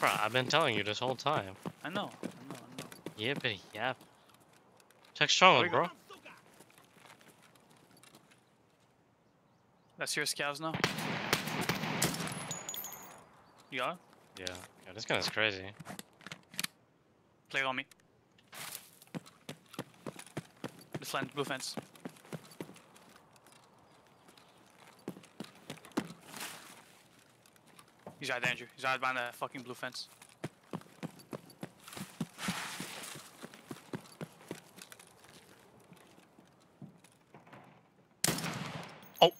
Bro, I've been telling you this whole time. I know, I know, I know. Yippity yap. Check stronghold, Wait. bro. That's your scouts now? You got it? Yeah. Yeah, this gun is crazy. Play it on me. This land, blue fence. He's right there, Andrew. He's right behind that fucking blue fence. Oh.